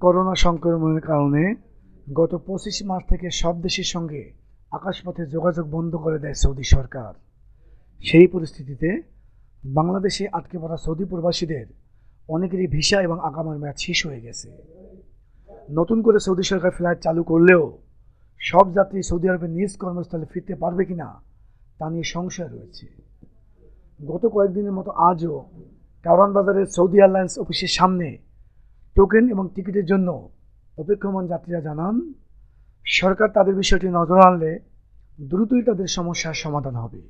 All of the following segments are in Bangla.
করোনা সংক্রমণের কারণে গত পঁচিশ মার্চ থেকে সব দেশের সঙ্গে আকাশপথে যোগাযোগ বন্ধ করে দেয় সৌদি সরকার। সেই পরিস্থিতিতে বাংলাদেশে আটকে পড়া সৌদি প্রবাসীদের অনেকেরই ভিসা এবং আগামার মেয়াদ শেষ হয়ে গেছে। নতুন করে সৌদি সরকার ফ্লাইট চালু করলেও সব যাত্রী সৌদি আরবের নিজ কর্মস্থলে ফিরতে পারবে কিনা তা নিয়ে সংশয় রয়েছে। গত কয়েকদিনের মতো আজও কারওয়ান বাজারের সৌদি এয়ারলাইন্স অফিসের সামনে টোকেন এবং টিকিটের জন্য অপেক্ষমান যাত্রীরা জানান সরকার তাদের বিষয়টি নজর আনলে দ্রুতই তাদের সমস্যার সমাধান হবে।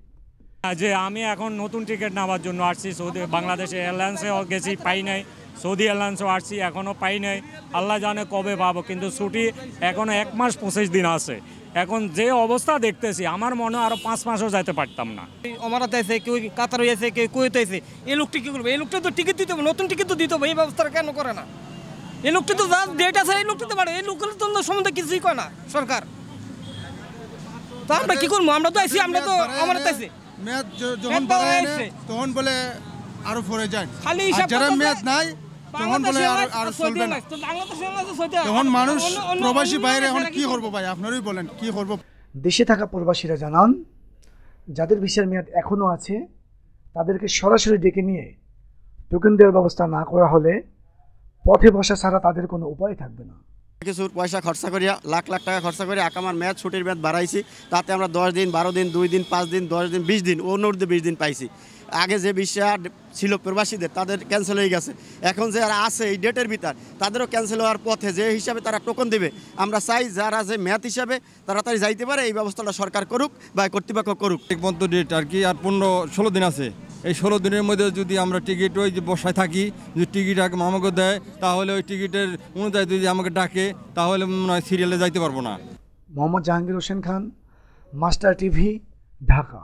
যে আমি এখন নতুন টিকিট নেওয়ার জন্য আসছি সৌদি বাংলাদেশ এয়ারলাইন্সেও গেছি পাই নাই। সৌদি এয়ারলাইন্সও আসছি এখনও পাই নাই। আল্লাহ জানে কবে পাবো কিন্তু ছুটি এখনও এক মাস পঁচিশ দিন আছে। এখন যে অবস্থা দেখতেছি আমার মনে হয় আরও পাঁচ মাসও যাইতে পারতাম না। অমারাত আছে কেউ কাতার হয়েছে কেউ কুয়েত হয়েছে এই লোকটি কি করবে? এই লোকটা তো টিকিট দিতে হবে নতুন টিকিট তো দিতে হবে এই ব্যবস্থাটা কেন করে না? এই লোকটি তো যা ডেট আছে এই লোকটি তো পারে। এই লোকের তো সম্বন্ধে কিছুই করে না সরকার। তো আমরা কি করব? আমরা তো আইসি আমরা তো আমারত আইসি মেয়াদ যখন বাড়ায়। তখন বলে আরও পরে যায়। খালি যারা মেয়াদ নাই তখন বলে আর আর চলবে না। তখন মানুষ প্রবাসী বাইরে এখন কি করব ভাই? আপনারই বলেন কি করব? দেশে থাকা প্রবাসীরা জানান যাদের ভিসার মেয়াদ এখনও আছে তাদেরকে সরাসরি ডেকে নিয়ে টোকেন দেওয়ার ব্যবস্থা না করা হলে পথে বসা ছাড়া তাদের কোনো উপায় থাকবে না। কিছু পয়সা খরচা করিয়া লাখ লাখ টাকা খরচা করে আকামার ম্যাচ ছুটির ম্যাচ বাড়াইছি। তাতে আমরা দশ দিন বারো দিন দুই দিন পাঁচ দিন দশ দিন বিশ দিন অন্যদের বিশ দিন পাইছি। আগে যে বিষয় ছিল প্রবাসীদের তাদের ক্যান্সেল হয়ে গেছে। এখন যে যারা আছে এই ডেটের ভিতর তাদেরও ক্যান্সেল হওয়ার পথে যে হিসাবে তারা টোকন দেবে আমরা চাই যারা যে ম্যাথ হিসাবে তাড়াতাড়ি যাইতে পারে এই ব্যবস্থাটা সরকার করুক বা কর্তৃপক্ষ করুক। ঠিক মতো ডেট আর কি আর পনেরো ষোলো দিন আছে। এই ষোলো দিনের মধ্যে যদি আমরা টিকিট ওই যে বসায় থাকি, যদি টিকিট আমাকে দেয়, তাহলে ওই টিকিটের অনুযায়ী যদি আমাকে ডাকে, তাহলে মনে হয় সিরিয়ালে যাইতে পারব না। Mohammad Jahangir Hossain Khan, master TV, Dhaka.